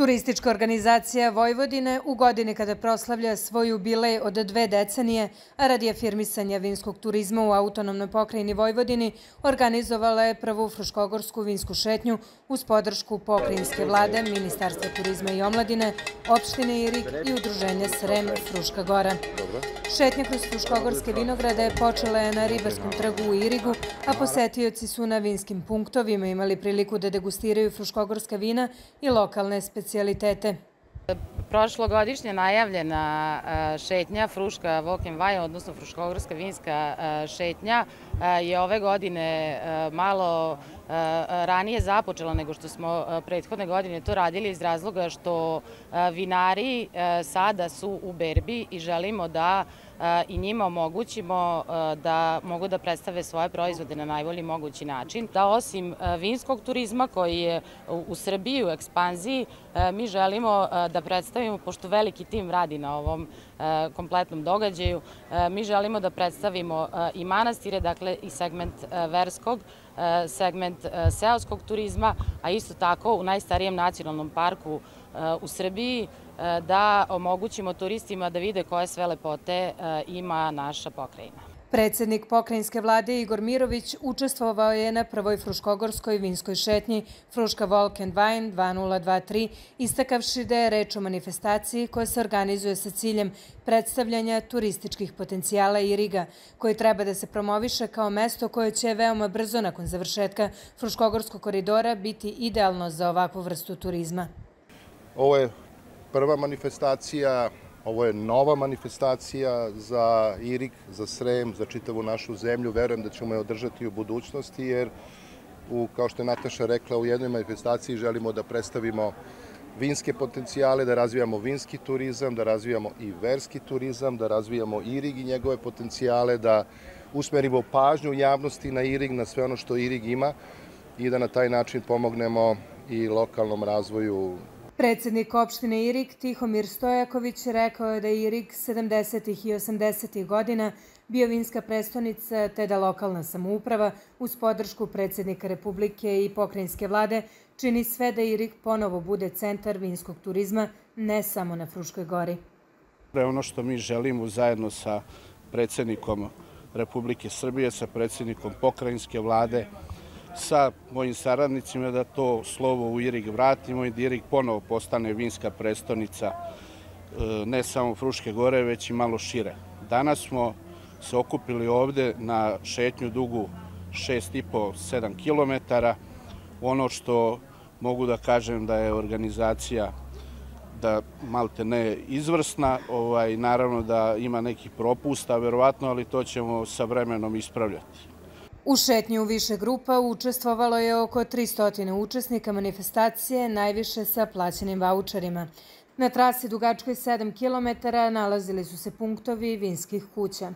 Turistička organizacija Vojvodine u godini kada proslavlja svoj jubilej od dve decenije, radi afirmisanja vinskog turizma u autonomnoj pokrajini Vojvodini, organizovala je prvu fruškogorsku vinsku šetnju uz podršku pokrajinske vlade, Ministarstva turizma i omladine, opštine Irig i udruženja Srem Fruška Gora. Šetnja kroz Fruškogorske vinograde počela je na Ribarskom trgu u Irigu, a posetioci su na vinskim punktovima imali priliku da degustiraju fruškogorska vina i lokalne specijalnosti specijalitete? Prošlogodišnja najavljena šetnja Fruška and Wine, odnosno Fruškogorska vinska šetnja, je ove godine malo ranije započela nego što smo prethodne godine to radili iz razloga što vinari sada su u berbi i želimo da i njima omogućimo da mogu da predstave svoje proizvode na najbolji mogući način. Da osim vinskog turizma koji je u Srbiji u ekspanziji, mi želimo da predstavimo, pošto veliki tim radi na ovom kompletnom događaju, mi želimo da predstavimo i manastire, dakle i segment verskog, segment seoskog turizma, a isto tako u najstarijem nacionalnom parku u Srbiji da omogućimo turistima da vide koje sve lepote ima naša pokrajina. Predsednik pokrajinske vlade Igor Mirović učestvovao je na prvoj Fruškogorskoj vinskoj šetnji Fruška and Wine 2023, istakavši da je reč o manifestaciji koja se organizuje sa ciljem predstavljanja turističkih potencijala Iriga, koji treba da se promoviše kao mesto koje će veoma brzo nakon završetka Fruškogorskog koridora biti idealno za ovakvu vrstu turizma. Ovo je prva manifestacija, ovo je nova manifestacija za Irig, za Srem, za čitavu našu zemlju. Verujem da ćemo je održati u budućnosti, jer, u, kao što je Nataša rekla, u jednoj manifestaciji želimo da predstavimo vinske potencijale, da razvijamo vinski turizam, da razvijamo i verski turizam, da razvijamo Irig i njegove potencijale, da usmerimo pažnju javnosti na Irig, na sve ono što Irig ima i da na taj način pomognemo i lokalnom razvoju Predsednik opštine Irig Tihomir Stojaković rekao je da je Irig 70. i 80. godina bio vinska prestonica te da lokalna samouprava uz podršku predsednika Republike i pokrajinske vlade čini sve da Irig ponovo bude centar vinskog turizma ne samo na Fruškoj gori. Ono što mi želimo zajedno sa predsednikom Republike Srbije, sa predsednikom pokrajinske vlade, sa mojim saradnicima da to slovo u Irig vratimo i da Irig ponovo postane vinska prestonica e, ne samo Fruške gore, već i malo šire. Danas smo se okupili ovde na šetnju dugu 6,5-7 km. Ono što mogu da kažem da je organizacija da malte ne izvrsna, ovaj, naravno da ima nekih propusta, verovatno, ali to ćemo sa vremenom ispravljati. U šetnju više grupa učestvovalo je oko 300 učesnika manifestacije, najviše sa plaćenim vaučerima. Na trasi dugačkoj 7 km nalazili su se punktovi vinskih kuća.